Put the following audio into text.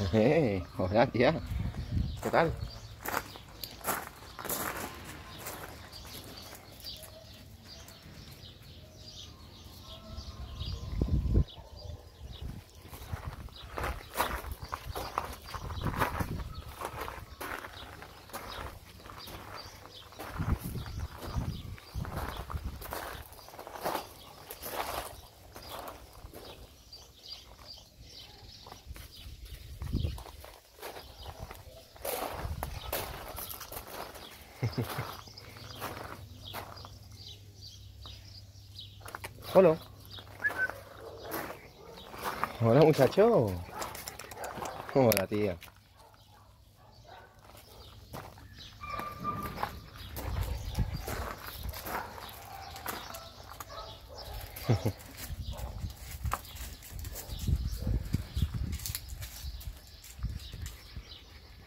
Eh, hola tía, ¿qué tal? Hola. Hola muchacho. Hola tía.